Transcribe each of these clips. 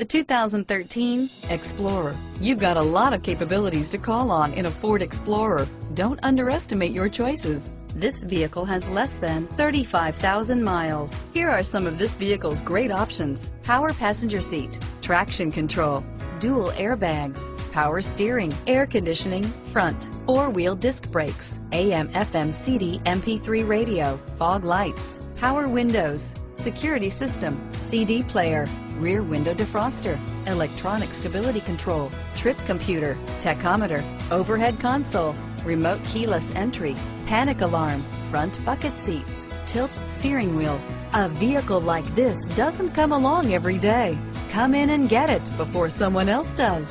The 2013 Explorer. You've got a lot of capabilities to call on in a Ford Explorer. Don't underestimate your choices. This vehicle has less than 35,000 miles. Here are some of this vehicle's great options. Power passenger seat, traction control, dual airbags, power steering, air conditioning, front, four-wheel disc brakes, AM FM CD MP3 radio, fog lights, power windows, security system, CD player, rear window defroster, electronic stability control, trip computer, tachometer, overhead console, remote keyless entry, panic alarm, front bucket seats, tilt steering wheel. A vehicle like this doesn't come along every day. Come in and get it before someone else does.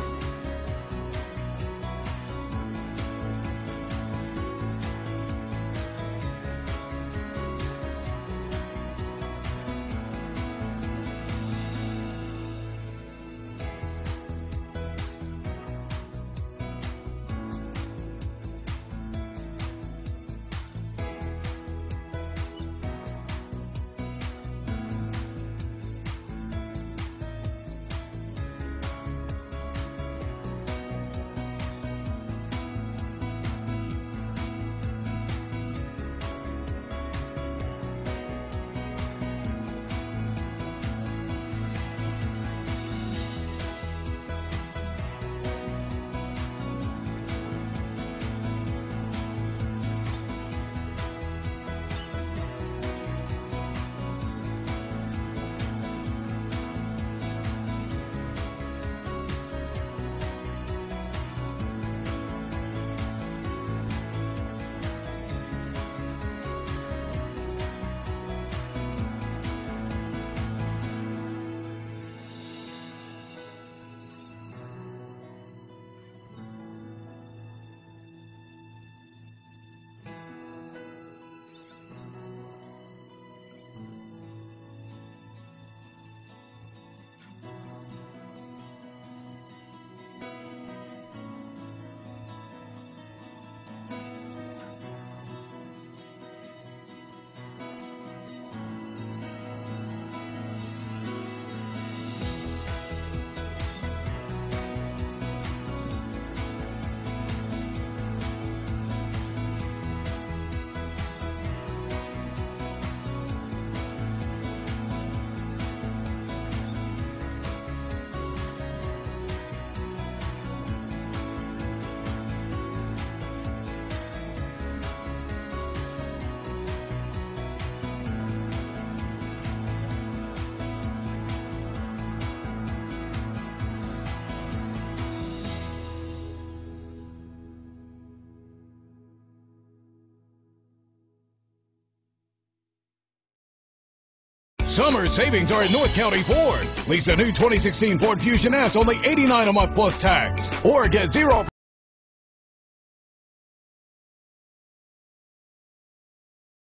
Summer savings are at North County Ford. Lease a new 2016 Ford Fusion S only 89 a month plus tax. Or get 0